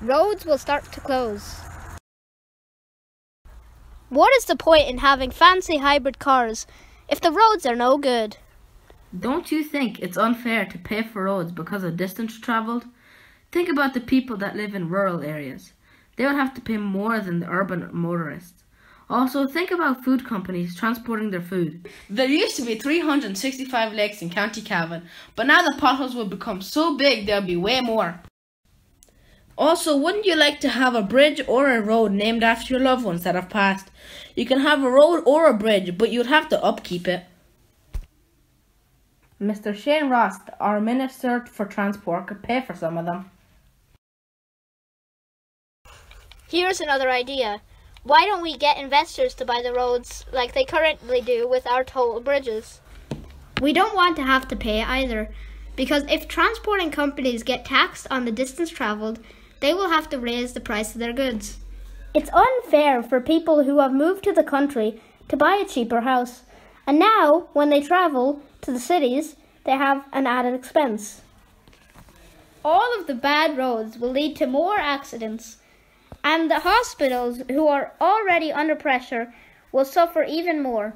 roads will start to close. What is the point in having fancy hybrid cars if the roads are no good? Don't you think it's unfair to pay for roads because of distance travelled? Think about the people that live in rural areas. They would have to pay more than the urban motorists. Also, think about food companies transporting their food. There used to be 365 lakes in County Cavan, but now the potholes will become so big there'll be way more. Also, wouldn't you like to have a bridge or a road named after your loved ones that have passed? You can have a road or a bridge, but you'd have to upkeep it. Mr. Shane Ross, our Minister for Transport, could pay for some of them. Here's another idea. Why don't we get investors to buy the roads like they currently do with our toll bridges? We don't want to have to pay either, because if transporting companies get taxed on the distance traveled, they will have to raise the price of their goods. It's unfair for people who have moved to the country to buy a cheaper house, and now, when they travel to the cities, they have an added expense. All of the bad roads will lead to more accidents and the hospitals, who are already under pressure, will suffer even more.